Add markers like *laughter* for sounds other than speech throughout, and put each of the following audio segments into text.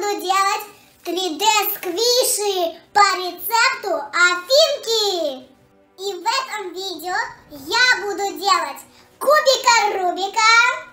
буду делать 3D-сквиши по рецепту Афинки. И в этом видео я буду делать кубика Рубика,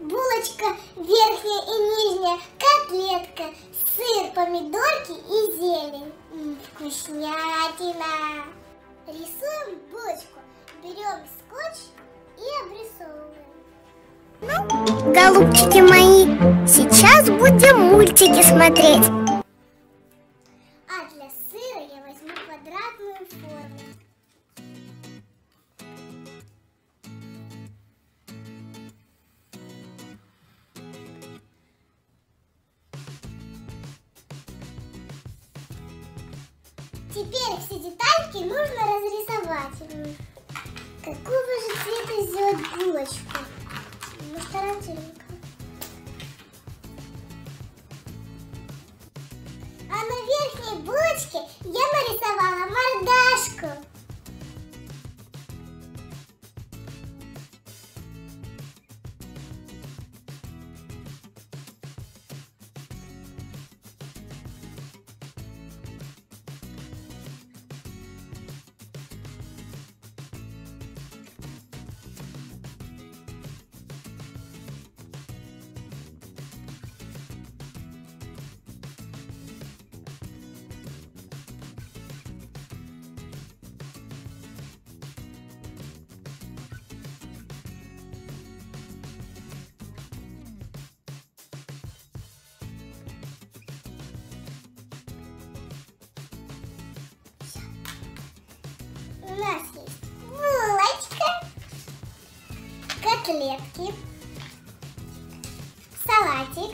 Булочка верхняя и нижняя, котлетка, сыр, помидорки и зелень. М, вкуснятина! Рисуем булочку. Берем скотч и обрисовываем. Голубчики мои, сейчас будем мультики смотреть. Все детальки нужно разрисовать. Какого же цвета сделать булочку? Может, оранжевенького? А на верхней булочке я нарисовала мордашку. У нас есть булочка, котлетки, салатик,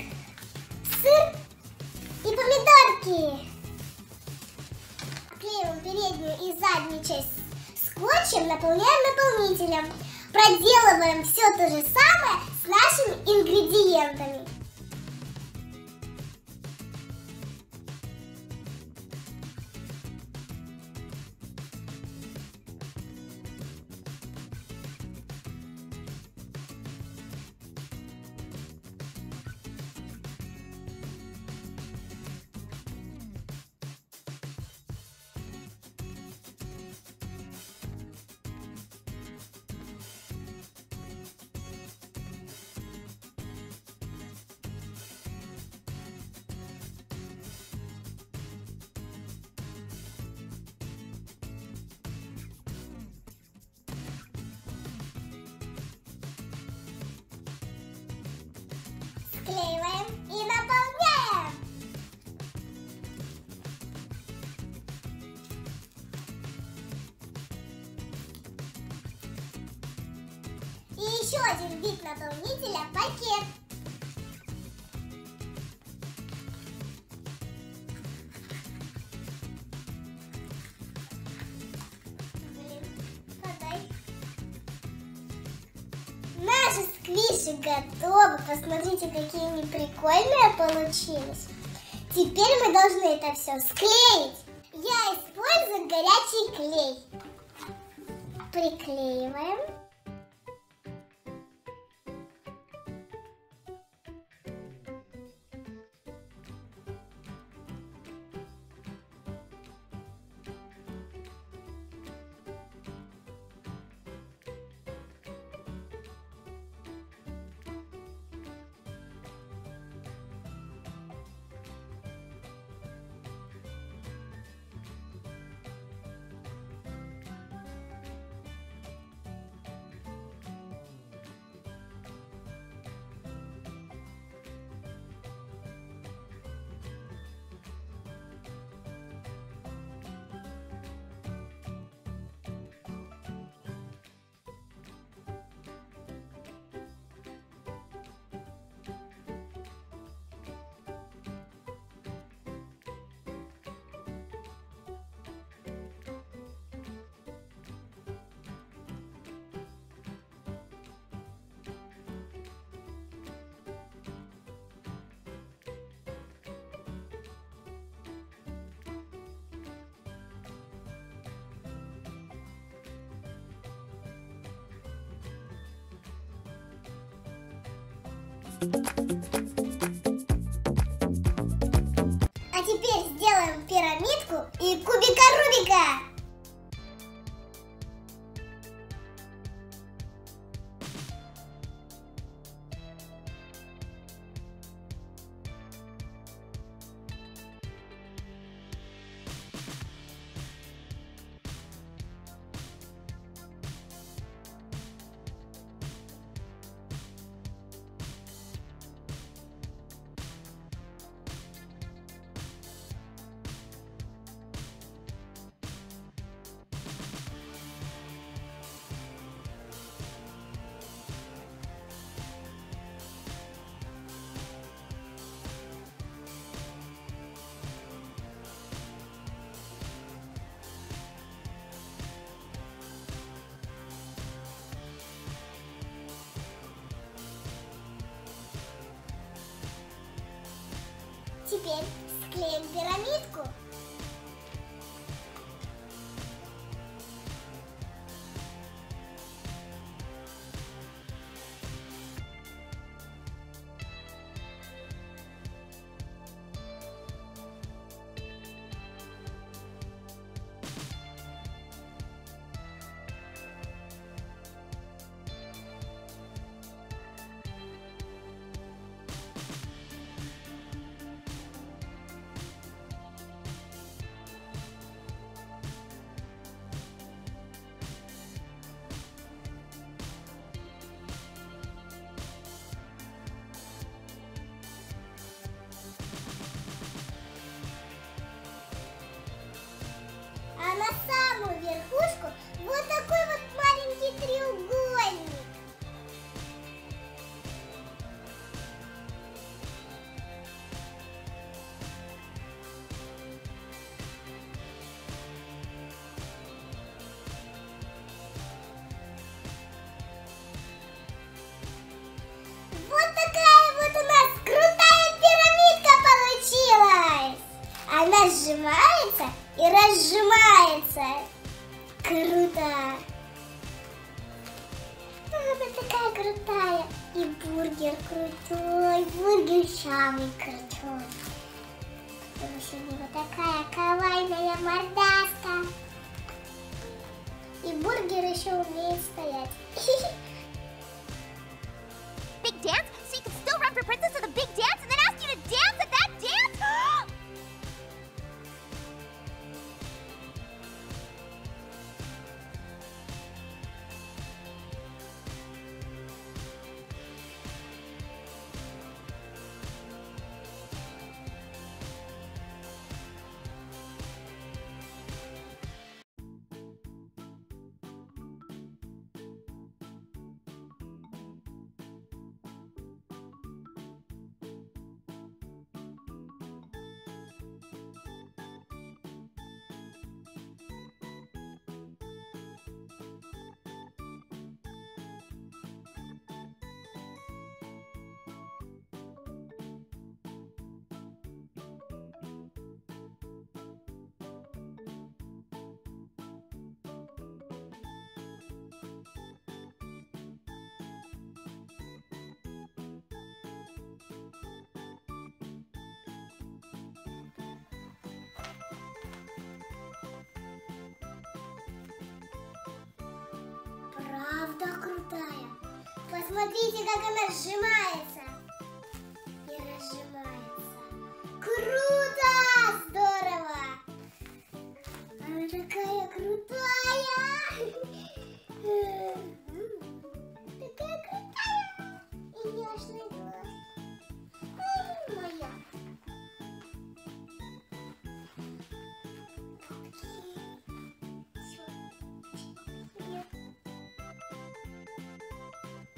сыр и помидорки. Клеим переднюю и заднюю часть скотчем, наполняем наполнителем. Проделываем все то же самое с нашими ингредиентами. Еще один вид наполнителя – пакет. Наши сквиши готовы. Посмотрите, какие они прикольные получились. Теперь мы должны это все склеить. Я использую горячий клей. Приклеиваем. А теперь сделаем пирамидку и кубика Рубика. Теперь склеим пирамидку. Она сжимается и разжимается. Круто. Она такая крутая. И бургер крутой. Бургер самый крутой. Потому что у него такая кавайная мордаска. И бургер еще умеет стоять. *laughs* Big dance? So you can still run for princess of the big dance крутая. Посмотрите, как она сжимается. И разжимается. Круто! Здорово! Она такая крутая! *laughs*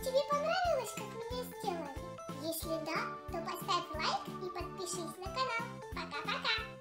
Тебе понравилось, как меня сделали? Если да, то поставь лайк и подпишись на канал. Пока-пока!